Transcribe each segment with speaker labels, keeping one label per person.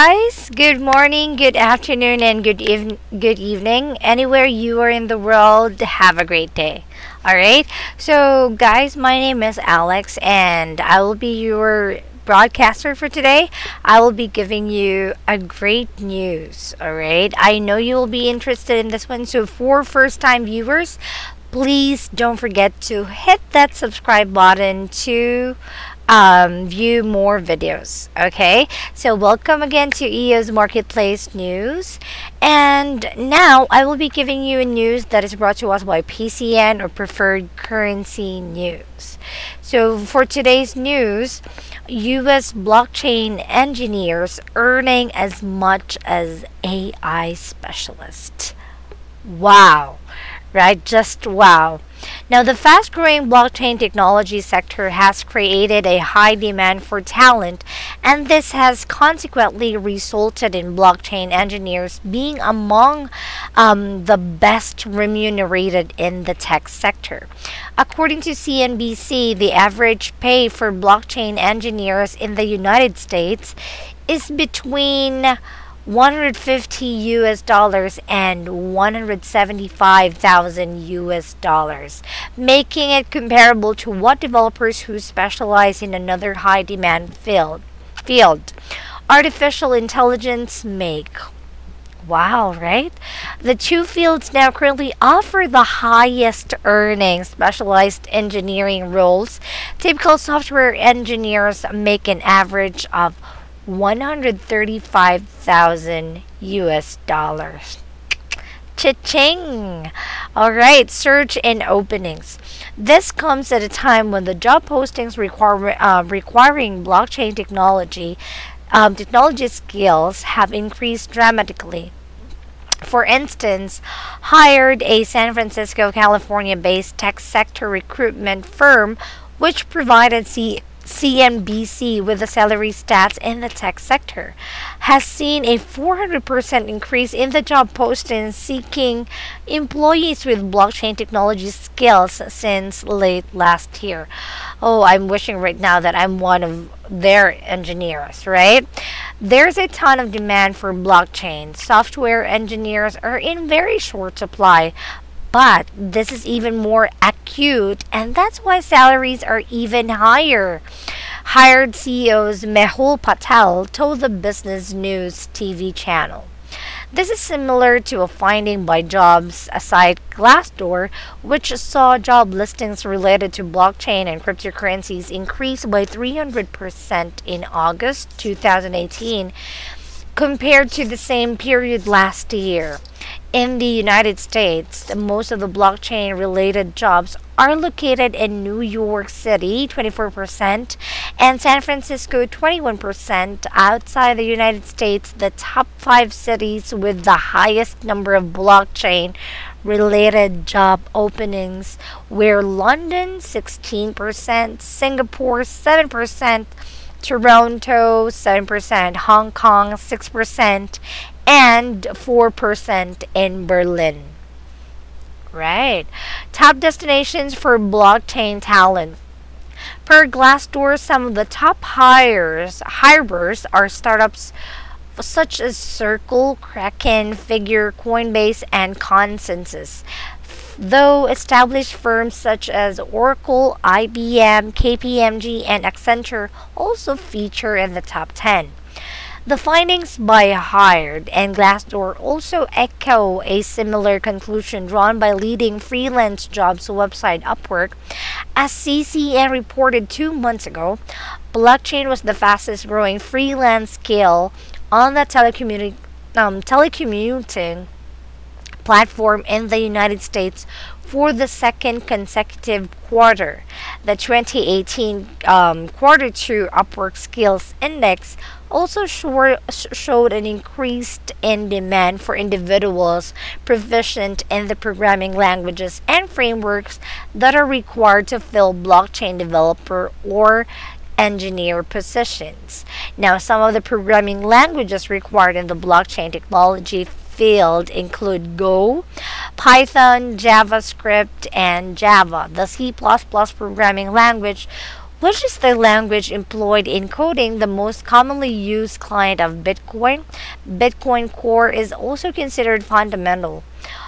Speaker 1: guys good morning good afternoon and good good evening. Anywhere you are in the world have a great day. All right? So guys my name is alex and i will be your broadcaster for today. I will be giving you a great news. All right? I know you will be interested in this one. So for first time viewers please don't forget to hit that subscribe button to um, view more videos. Okay, so welcome again to EOS Marketplace News. And now I will be giving you a news that is brought to us by PCN or Preferred Currency News. So for today's news, US blockchain engineers earning as much as AI specialists. Wow right? Just wow. Now, the fast growing blockchain technology sector has created a high demand for talent, and this has consequently resulted in blockchain engineers being among um, the best remunerated in the tech sector. According to CNBC, the average pay for blockchain engineers in the United States is between 150 US dollars and 175,000 US dollars, making it comparable to what developers who specialize in another high demand field, field artificial intelligence make. Wow, right? The two fields now currently offer the highest earning specialized engineering roles. Typical software engineers make an average of 135,000 US dollars. Cha-ching! Alright, search and openings. This comes at a time when the job postings require, uh, requiring blockchain technology um, technology skills have increased dramatically. For instance, hired a San Francisco, California based tech sector recruitment firm which provided C CNBC with the salary stats in the tech sector has seen a 400% increase in the job postings seeking employees with blockchain technology skills since late last year. Oh, I'm wishing right now that I'm one of their engineers, right? There's a ton of demand for blockchain. Software engineers are in very short supply, but this is even more acute, and that's why salaries are even higher. Hired CEOs Mehul Patel told the Business News TV channel. This is similar to a finding by jobs site Glassdoor, which saw job listings related to blockchain and cryptocurrencies increase by 300% in August 2018 compared to the same period last year in the United States, most of the blockchain related jobs are located in New York City, 24%, and San Francisco, 21%. Outside the United States, the top five cities with the highest number of blockchain related job openings were London, 16%, Singapore, 7%. Toronto 7%, Hong Kong 6%, and 4% in Berlin. Right. Top destinations for blockchain talent. Per Glassdoor, some of the top hires, hirers are startups such as Circle, Kraken, Figure, Coinbase, and Consensys. Though established firms such as Oracle, IBM, KPMG, and Accenture also feature in the top 10. The findings by Hired and Glassdoor also echo a similar conclusion drawn by leading freelance jobs website Upwork. As CCN reported two months ago, blockchain was the fastest growing freelance skill on the telecommuting, um, telecommuting platform in the United States for the second consecutive quarter. The 2018 um, quarter two Upwork Skills Index also showed an increase in demand for individuals proficient in the programming languages and frameworks that are required to fill blockchain developer or engineer positions. Now, some of the programming languages required in the blockchain technology field include Go, Python, JavaScript, and Java. The C++ programming language which is the language employed in coding the most commonly used client of Bitcoin. Bitcoin Core is also considered fundamental.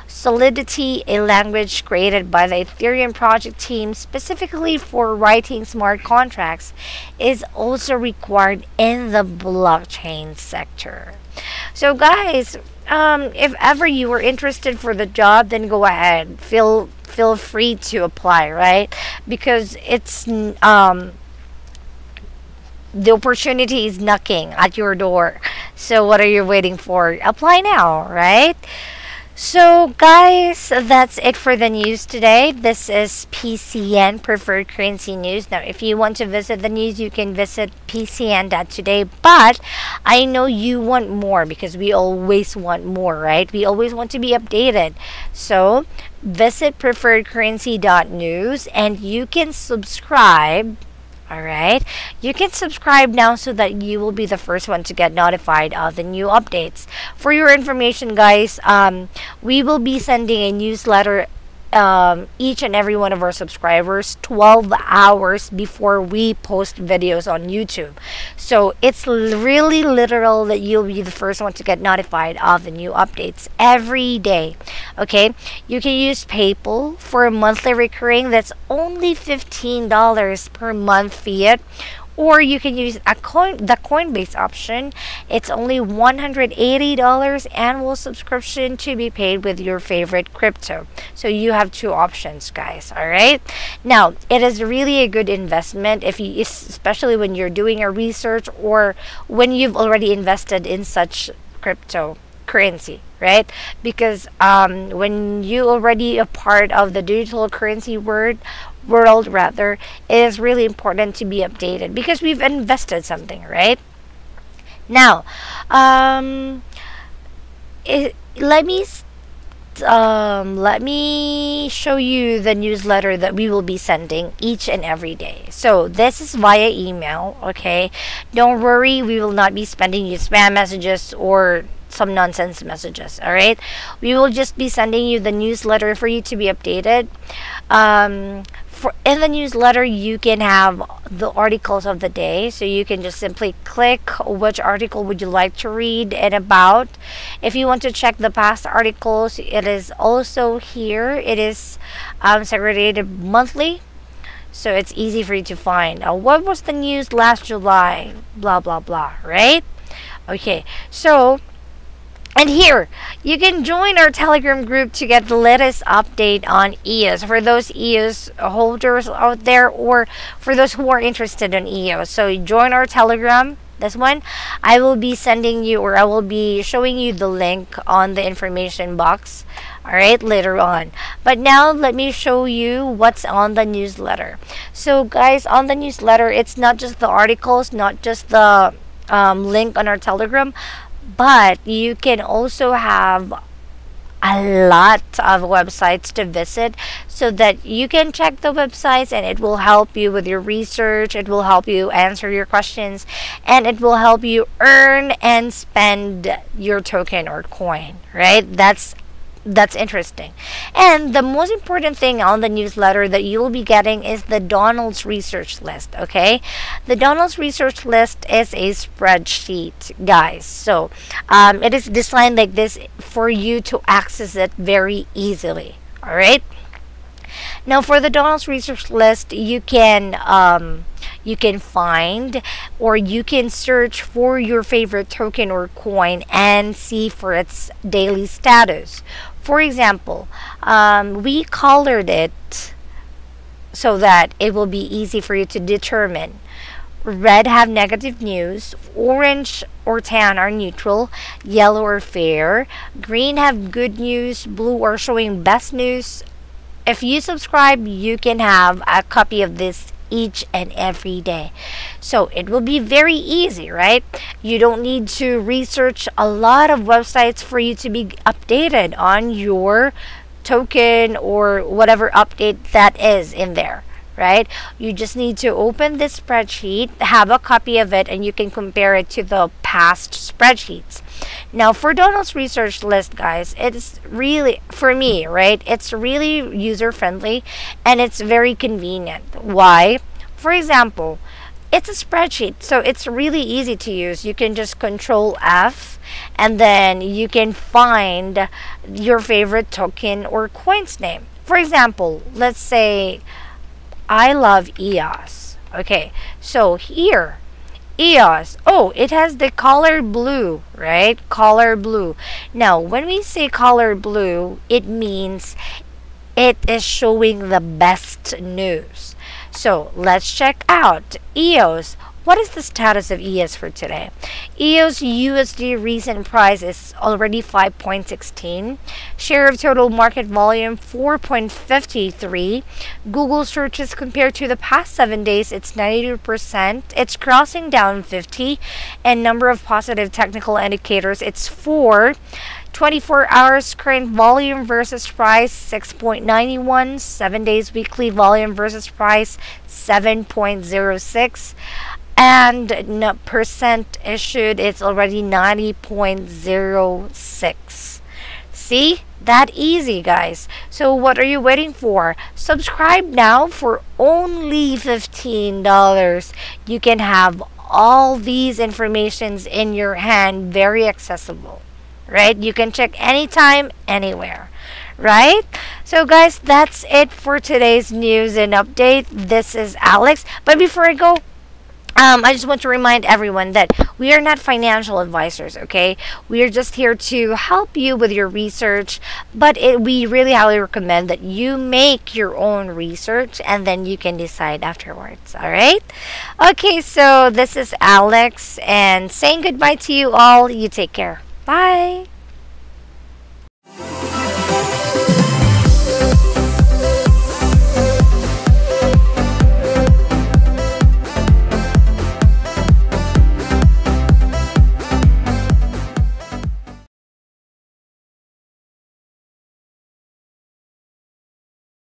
Speaker 1: Solidity, a language created by the Ethereum project team specifically for writing smart contracts, is also required in the blockchain sector. So, guys, um, if ever you were interested for the job, then go ahead. Feel feel free to apply, right? Because it's um, the opportunity is knocking at your door. So, what are you waiting for? Apply now, right? So, guys, that's it for the news today. This is PCN Preferred Currency News. Now, if you want to visit the news, you can visit pcn.today. But I know you want more because we always want more, right? We always want to be updated. So, visit preferredcurrency.news and you can subscribe all right. You can subscribe now so that you will be the first one to get notified of the new updates. For your information guys um, we will be sending a newsletter um, each and every one of our subscribers 12 hours before we post videos on YouTube. So it's really literal that you'll be the first one to get notified of the new updates every day. Okay, you can use PayPal for a monthly recurring that's only $15 per month fiat or you can use a coin the coinbase option. It's only $180 annual subscription to be paid with your favorite crypto. So you have two options guys all right? Now it is really a good investment if you especially when you're doing a research or when you've already invested in such crypto currency right because um, when you already a part of the digital currency world world rather it is really important to be updated because we've invested something right now um it, let me um, let me show you the newsletter that we will be sending each and every day. So this is via email, okay? Don't worry, we will not be spending you spam messages or some nonsense messages all right? We will just be sending you the newsletter for you to be updated. Um, for in the newsletter you can have the articles of the day. So you can just simply click which article would you like to read and about. If you want to check the past articles it is also here. It is um, segregated monthly. So it's easy for you to find. Uh, what was the news last july? Blah blah blah right? Okay so and here, you can join our Telegram group to get the latest update on EOS for those EOS holders out there or for those who are interested in EOS. So join our Telegram. This one, I will be sending you or I will be showing you the link on the information box. Alright, later on. But now let me show you what's on the newsletter. So guys, on the newsletter, it's not just the articles, not just the um, link on our Telegram, but you can also have a lot of websites to visit so that you can check the websites and it will help you with your research. It will help you answer your questions and it will help you earn and spend your token or coin right? That's that's interesting. And the most important thing on the newsletter that you'll be getting is the Donald's research list, okay? The Donald's research list is a spreadsheet, guys. So, um, it is designed like this for you to access it very easily, all right? Now, for the Donald's research list, you can um, you can find or you can search for your favorite token or coin and see for its daily status. For example, um, we colored it so that it will be easy for you to determine. Red have negative news, orange or tan are neutral, yellow or fair, green have good news, blue are showing best news. If you subscribe, you can have a copy of this each and every day. So it will be very easy, right? You don't need to research a lot of websites for you to be updated on your token or whatever update that is in there right? You just need to open this spreadsheet, have a copy of it, and you can compare it to the past spreadsheets. Now, for Donald's research list, guys, it's really, for me, right? It's really user friendly and it's very convenient. Why? For example, it's a spreadsheet, so it's really easy to use. You can just control F and then you can find your favorite token or coin's name. For example, let's say I love EOS. Okay, so here EOS. Oh, it has the color blue, right? Color blue. Now, when we say color blue, it means it is showing the best news. So let's check out EOS. What is the status of EOS for today? EOS USD recent price is already 5.16. Share of total market volume 4.53. Google searches compared to the past 7 days it's 92%. It's crossing down 50 and number of positive technical indicators it's 4. 24 hours current volume versus price 6.91 7 days weekly volume versus price 7.06 and percent issued it's already 90.06 see that easy guys so what are you waiting for subscribe now for only $15 you can have all these informations in your hand very accessible right? You can check anytime, anywhere, right? So, guys, that's it for today's news and update. This is Alex. But before I go, um, I just want to remind everyone that we are not financial advisors, okay? We are just here to help you with your research, but it, we really highly recommend that you make your own research and then you can decide afterwards, all right? Okay, so this is Alex and saying goodbye to you all. You take care. Bye.